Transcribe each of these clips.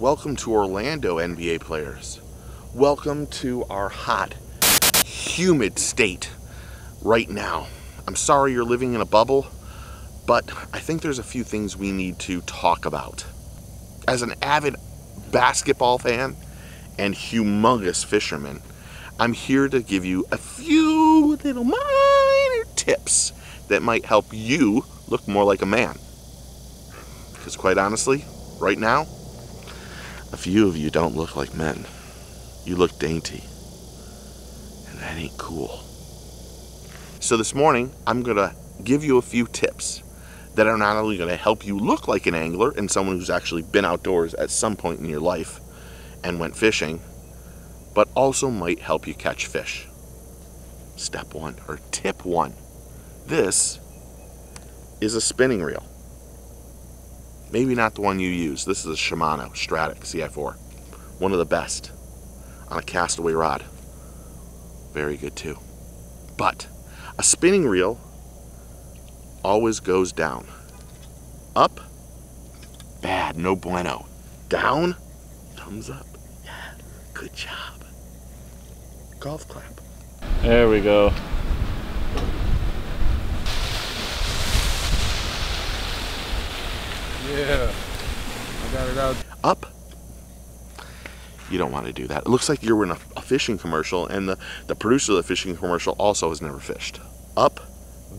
Welcome to Orlando, NBA players. Welcome to our hot, humid state right now. I'm sorry you're living in a bubble, but I think there's a few things we need to talk about. As an avid basketball fan and humongous fisherman, I'm here to give you a few little minor tips that might help you look more like a man. Because quite honestly, right now, a few of you don't look like men. You look dainty. And that ain't cool. So this morning, I'm going to give you a few tips that are not only going to help you look like an angler and someone who's actually been outdoors at some point in your life and went fishing, but also might help you catch fish. Step one, or tip one. This is a spinning reel. Maybe not the one you use. This is a Shimano Stratic CI4. One of the best on a castaway rod. Very good too. But a spinning reel always goes down. Up, bad, no bueno. Down, thumbs up. Yeah, good job. Golf clap. There we go. Yeah, I got it out. Up. You don't want to do that. It looks like you're in a, a fishing commercial, and the, the producer of the fishing commercial also has never fished. Up,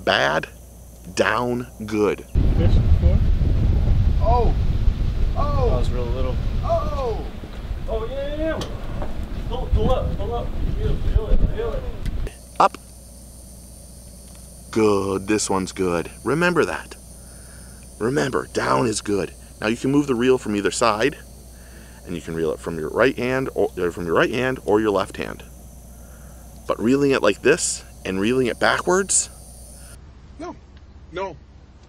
bad, down, good. Fish before? Oh, oh. I oh, was real little. oh. Oh yeah, yeah, yeah. Pull, pull up, pull up. Feel, feel it, feel it. Up. Good. This one's good. Remember that. Remember, down is good. Now you can move the reel from either side, and you can reel it from your right hand or uh, from your right hand or your left hand. But reeling it like this and reeling it backwards, No, no,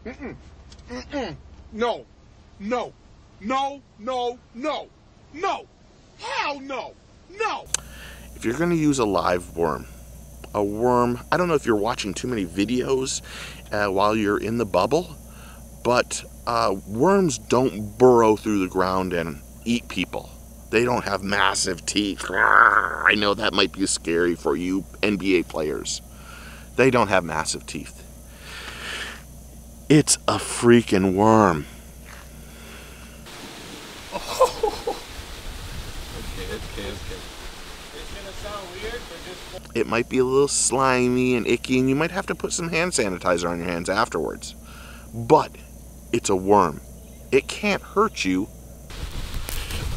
mm-mm, mm-mm, no, no, no, no, no, no, hell no, no. if you're going to use a live worm, a worm, I don't know if you're watching too many videos uh, while you're in the bubble, but uh, worms don't burrow through the ground and eat people. They don't have massive teeth. I know that might be scary for you NBA players. They don't have massive teeth. It's a freaking worm. It might be a little slimy and icky, and you might have to put some hand sanitizer on your hands afterwards. But it's a worm. It can't hurt you.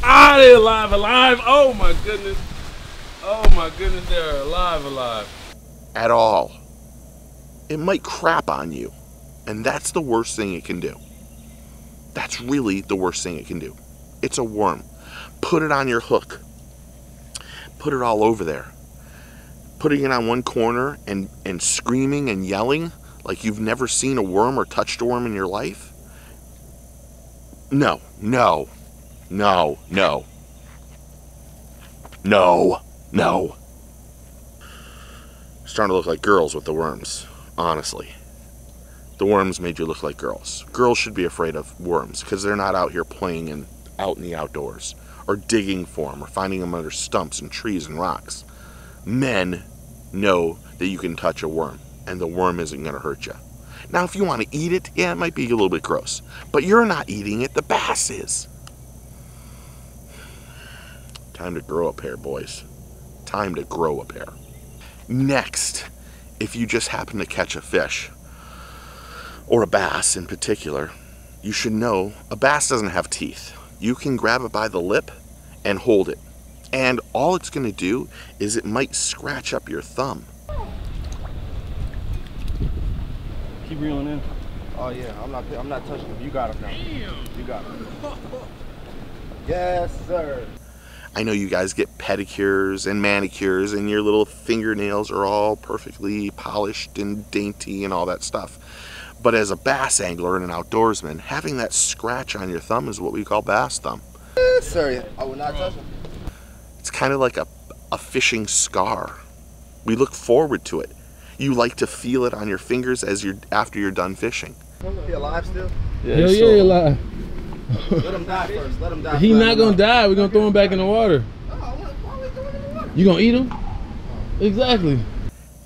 Ah, they're alive, alive. Oh my goodness. Oh my goodness, they're alive, alive. at all. It might crap on you, and that's the worst thing it can do. That's really the worst thing it can do. It's a worm. Put it on your hook. Put it all over there. Putting it on one corner and, and screaming and yelling like you've never seen a worm or touched a worm in your life? No, no, no, no. No, no starting to look like girls with the worms, honestly. The worms made you look like girls. Girls should be afraid of worms because they're not out here playing in out in the outdoors or digging for them or finding them under stumps and trees and rocks. Men know that you can touch a worm and the worm isn't going to hurt you. Now, if you want to eat it, yeah, it might be a little bit gross, but you're not eating it, the bass is. Time to grow a pair, boys. Time to grow a pair. Next, if you just happen to catch a fish, or a bass in particular, you should know a bass doesn't have teeth. You can grab it by the lip and hold it. And all it's going to do is it might scratch up your thumb. Keep reeling in. Oh yeah, I'm not. I'm not touching him. You got him now. You got him. Yes, sir. I know you guys get pedicures and manicures, and your little fingernails are all perfectly polished and dainty and all that stuff. But as a bass angler and an outdoorsman, having that scratch on your thumb is what we call bass thumb. Yes, sir. I will not touch him. It's kind of like a, a fishing scar. We look forward to it. You like to feel it on your fingers as you're after you're done fishing. He alive still? Yeah, Hell he's yeah, so- alive. Let him die first. Let him die. He Let not gonna die. We're gonna throw him back in the water. Oh, why are we throwing him in the water? You gonna eat him? Exactly.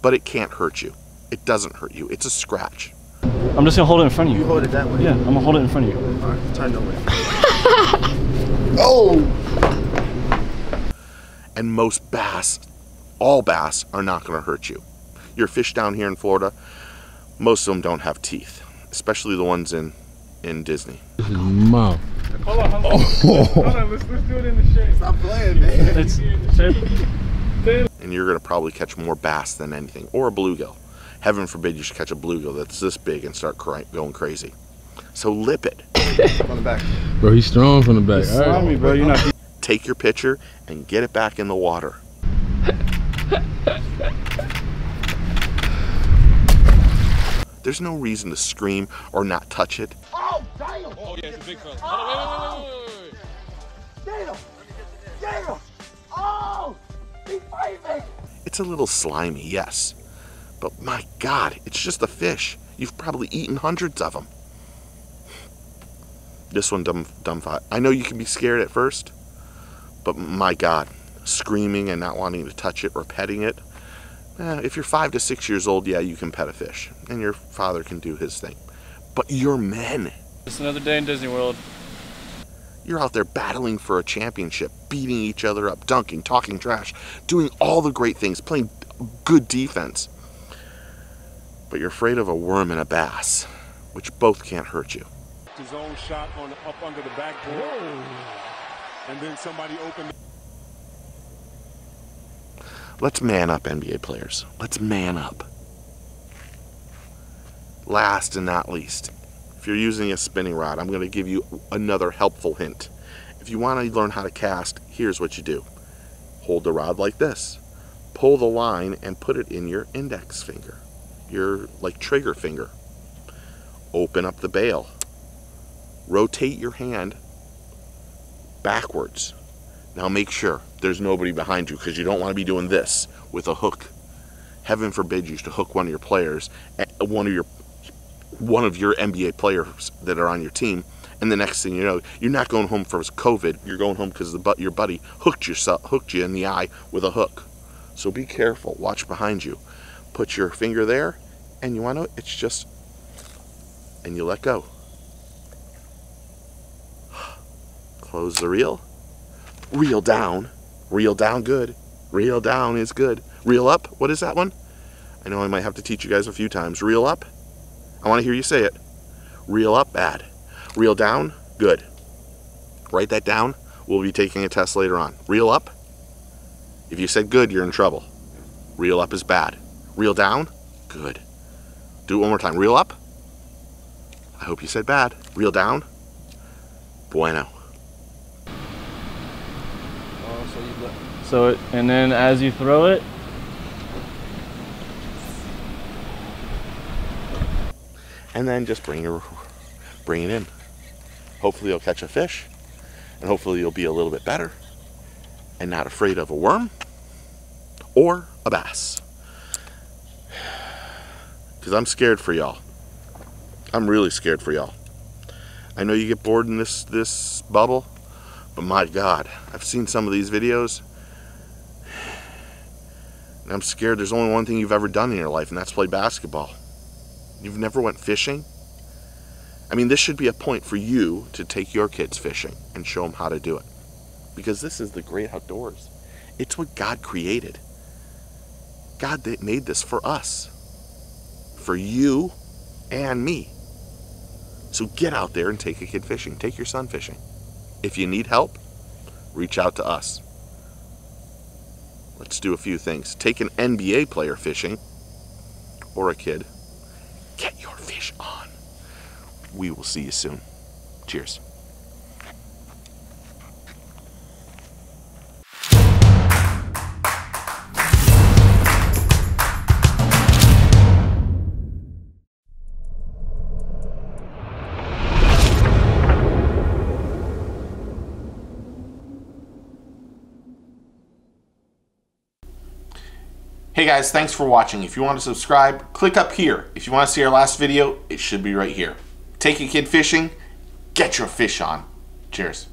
But it can't hurt you. It doesn't hurt you. It's a scratch. I'm just gonna hold it in front of You you. hold it that way. Yeah, I'm gonna hold it in front of you. All right, turn that way. Oh! And most bass, all bass, are not going to hurt you. Your fish down here in Florida, most of them don't have teeth, especially the ones in, in Disney. This is mouth. Hold on, hold on. Hold on, let's, let's do it in the shade. Stop playing, man. It's And you're going to probably catch more bass than anything, or a bluegill. Heaven forbid you should catch a bluegill that's this big and start cry- going crazy. So lip it. On the back. Bro, he's strong from the back. All right. slimy, bro. You're not. Take your picture and get it back in the water. There's no reason to scream or not touch it. Oh, oh yeah, it's a big fella. Hold on, wait, wait, wait, wait, wait. It's a little slimy, yes. But my God, it's just a fish. You've probably eaten hundreds of them. This one, dumb, dumb thought. I know you can be scared at first, but my God, screaming and not wanting to touch it or petting it. Eh, if you're five to six years old, yeah, you can pet a fish, and your father can do his thing. But you're men. It's another day in Disney World. You're out there battling for a championship, beating each other up, dunking, talking trash, doing all the great things, playing good defense. But you're afraid of a worm and a bass, which both can't hurt you. his own shot on up under the backboard. And then somebody opened Let's man up, NBA players. Let's man up. Last and not least, if you're using a spinning rod, I'm going to give you another helpful hint. If you want to learn how to cast, here's what you do hold the rod like this, pull the line, and put it in your index finger, your like trigger finger. Open up the bail, rotate your hand backwards. Now make sure there's nobody behind you because you don't want to be doing this with a hook. Heaven forbid you to hook one of your players, eh, one of your one of your NBA players that are on your team, and the next thing you know, you're not going home for COVID. You're going home because the your buddy hooked yourself hooked you in the eye with a hook. So be careful. Watch behind you. Put your finger there, and you want to. It's just, and you let go. Close the reel. Reel down. Reel down good. Reel down is good. Reel up. What is that one? I know I might have to teach you guys a few times. Reel up. I want to hear you say it. Reel up, bad. Reel down, good. Write that down. We'll be taking a test later on. Reel up. If you said good, you're in trouble. Reel up is bad. Reel down, good. Do it one more time. Reel up. I hope you said bad. Reel down. Bueno. Oh, so you let. So, it, and then as you throw it, and then just bring your bring it in. Hopefully you'll catch a fish, and hopefully you'll be a little bit better, and not afraid of a worm or a bass. Because I'm scared for y'all. I'm really scared for y'all. I know you get bored in this this bubble, but my God, I've seen some of these videos. And I'm scared there's only one thing you've ever done in your life, and that's play basketball. You've never went fishing? I mean, this should be a point for you to take your kids fishing and show them how to do it. Because this is the great outdoors. It's what God created. God made this for us. For you and me. So get out there and take a kid fishing. Take your son fishing. If you need help, reach out to us. Let's do a few things. Take an NBA player fishing or a kid get your fish on. We will see you soon. Cheers. Hey guys, thanks for watching. If you want to subscribe, click up here. If you want to see our last video, it should be right here. Take a kid fishing, get your fish on. Cheers.